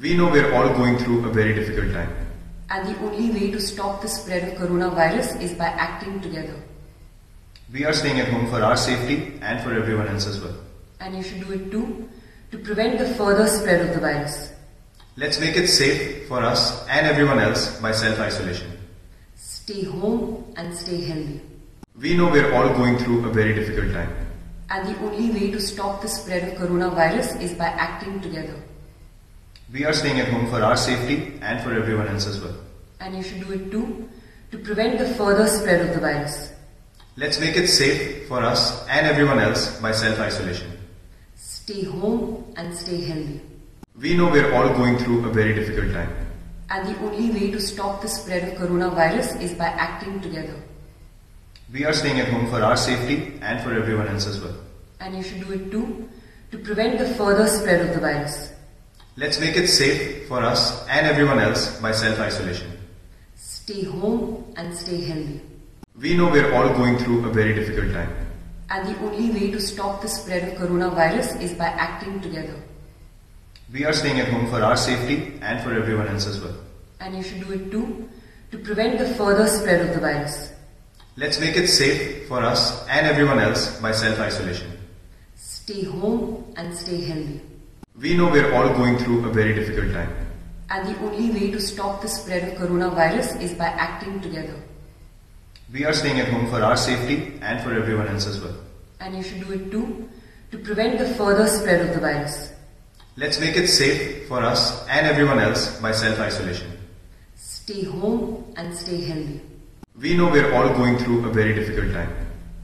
We know we're all going through a very difficult time. And the only way to stop the spread of coronavirus is by acting together. We are staying at home for our safety and for everyone else as well. And you should do it too to prevent the further spread of the virus. Let's make it safe for us and everyone else by self isolation. Stay home and stay healthy. We know we're all going through a very difficult time. And the only way to stop the spread of coronavirus is by acting together. We are staying at home for our safety and for everyone else as well. And you should do it too to prevent the further spread of the virus. Let's make it safe for us and everyone else by self isolation. Stay home and stay healthy. We know we're all going through a very difficult time. And the only way to stop the spread of coronavirus is by acting together. We are staying at home for our safety and for everyone else as well. And you should do it too to prevent the further spread of the virus. Let's make it safe for us and everyone else by self isolation. Stay home and stay healthy. We know we're all going through a very difficult time. And the only way to stop the spread of coronavirus is by acting together. We are staying at home for our safety and for everyone else as well. And you should do it too to prevent the further spread of the virus. Let's make it safe for us and everyone else by self isolation. Stay home and stay healthy. We know we're all going through a very difficult time. And the only way to stop the spread of coronavirus is by acting together. We are staying at home for our safety and for everyone else as well. And you should do it too to prevent the further spread of the virus. Let's make it safe for us and everyone else by self isolation. Stay home and stay healthy. We know we're all going through a very difficult time.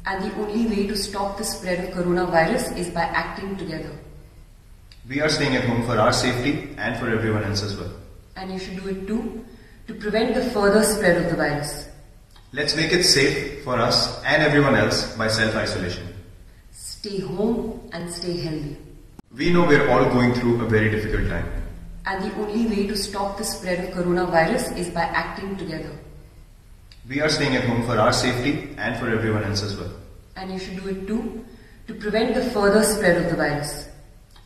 And the only way to stop the spread of coronavirus is by acting together. We are staying at home for our safety and for everyone else as well. And you should do it too to prevent the further spread of the virus. Let's make it safe for us and everyone else by self isolation. Stay home and stay healthy. We know we're all going through a very difficult time. And the only way to stop the spread of coronavirus is by acting together. We are staying at home for our safety and for everyone else as well. And you should do it too to prevent the further spread of the virus.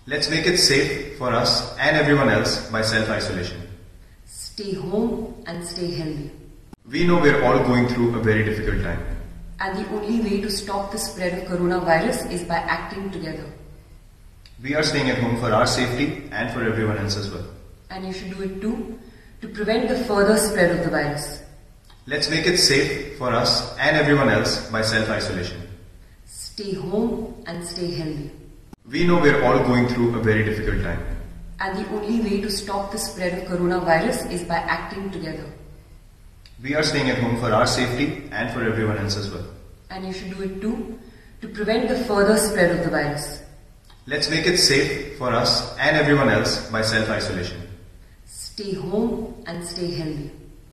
Let's make it safe for us and everyone else by self isolation. Stay home and stay healthy. We know we're all going through a very difficult time. And the only way to stop the spread of coronavirus is by acting together. We are staying at home for our safety and for everyone else as well. And you should do it too to prevent the further spread of the virus. Let's make it safe for us and everyone else by self isolation. Stay home and stay healthy. We know we're all going through a very difficult time. And the only way to stop the spread of coronavirus is by acting together. We are staying at home for our safety and for everyone else as well. And you should do it too to prevent the further spread of the virus. Let's make it safe for us and everyone else by self isolation. Stay home and stay healthy.